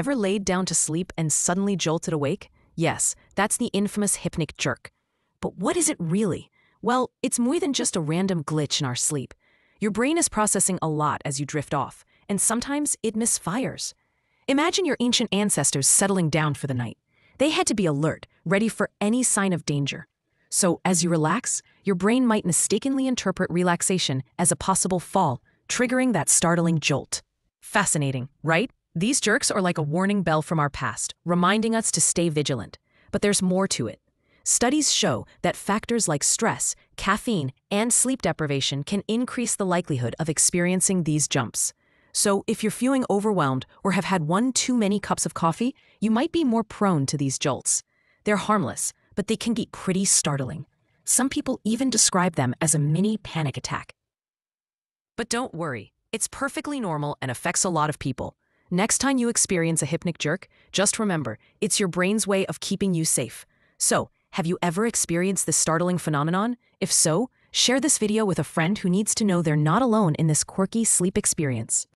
Ever laid down to sleep and suddenly jolted awake? Yes, that's the infamous hypnic jerk. But what is it really? Well, it's more than just a random glitch in our sleep. Your brain is processing a lot as you drift off, and sometimes it misfires. Imagine your ancient ancestors settling down for the night. They had to be alert, ready for any sign of danger. So, as you relax, your brain might mistakenly interpret relaxation as a possible fall, triggering that startling jolt. Fascinating, right? These jerks are like a warning bell from our past, reminding us to stay vigilant. But there's more to it. Studies show that factors like stress, caffeine, and sleep deprivation can increase the likelihood of experiencing these jumps. So, if you're feeling overwhelmed or have had one too many cups of coffee, you might be more prone to these jolts. They're harmless, but they can be pretty startling. Some people even describe them as a mini panic attack. But don't worry, it's perfectly normal and affects a lot of people. Next time you experience a hypnic jerk, just remember it's your brain's way of keeping you safe. So, have you ever experienced this startling phenomenon? If so, share this video with a friend who needs to know they're not alone in this quirky sleep experience.